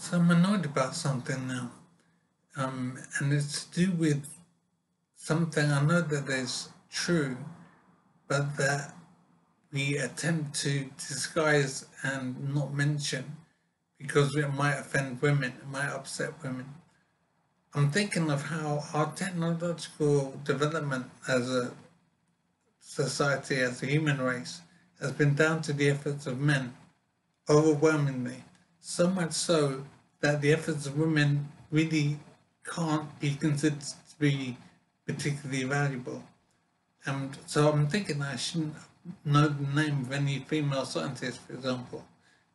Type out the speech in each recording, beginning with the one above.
So I'm annoyed about something now. Um, and it's to do with something I know that is true, but that we attempt to disguise and not mention because it might offend women, it might upset women. I'm thinking of how our technological development as a society, as a human race, has been down to the efforts of men, overwhelmingly. So much so that the efforts of women really can't be considered to be particularly valuable. And so I'm thinking I shouldn't know the name of any female scientists, for example,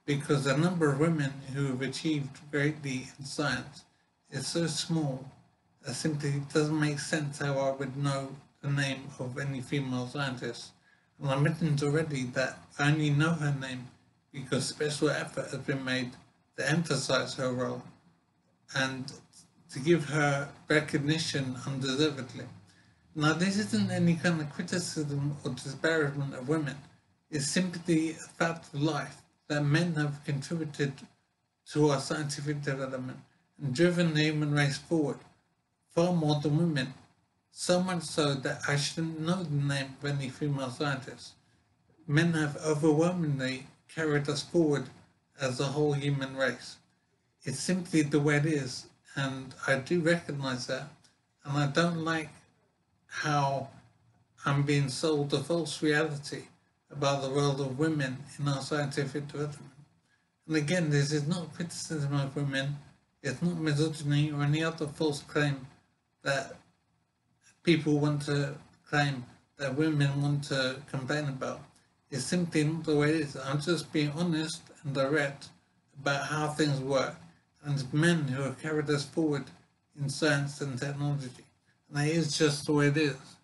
because the number of women who have achieved greatly in science is so small that simply doesn't make sense how I would know the name of any female scientist. And I mentioned already that I only know her name because special effort has been made to emphasize her role and to give her recognition undeservedly. Now, this isn't any kind of criticism or disparagement of women. It's simply a fact of life that men have contributed to our scientific development and driven the human race forward far more than women. So much so that I shouldn't know the name of any female scientists. Men have overwhelmingly carried us forward as a whole human race. It's simply the way it is, and I do recognize that, and I don't like how I'm being sold a false reality about the role of women in our scientific development. And again, this is not criticism of women, it's not misogyny or any other false claim that people want to claim that women want to complain about. It's simply the way it is. I'm just being honest and direct about how things work and men who have carried us forward in science and technology. And that is just the way it is.